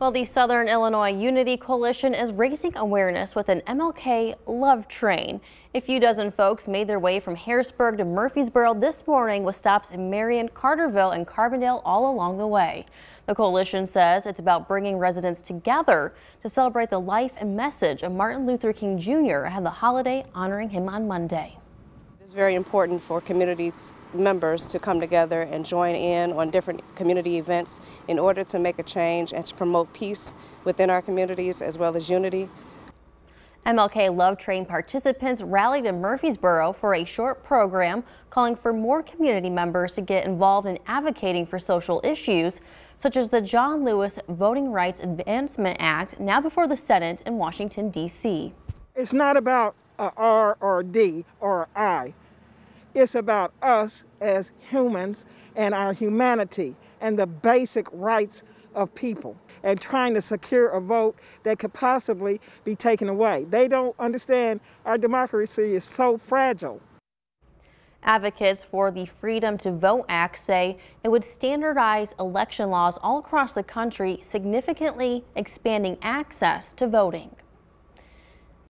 Well, the Southern Illinois Unity Coalition is raising awareness with an MLK Love Train. A few dozen folks made their way from Harrisburg to Murphysboro this morning with stops in Marion, Carterville, and Carbondale all along the way. The coalition says it's about bringing residents together to celebrate the life and message of Martin Luther King Jr. and the holiday honoring him on Monday. It's very important for community members to come together and join in on different community events in order to make a change and to promote peace within our communities as well as unity. MLK Love Train participants rallied in Murphysboro for a short program calling for more community members to get involved in advocating for social issues such as the John Lewis Voting Rights Advancement Act now before the Senate in Washington, D.C. It's not about a R or a D or I. It's about us as humans and our humanity and the basic rights of people and trying to secure a vote that could possibly be taken away. They don't understand our democracy is so fragile. Advocates for the Freedom to Vote Act say it would standardize election laws all across the country, significantly expanding access to voting.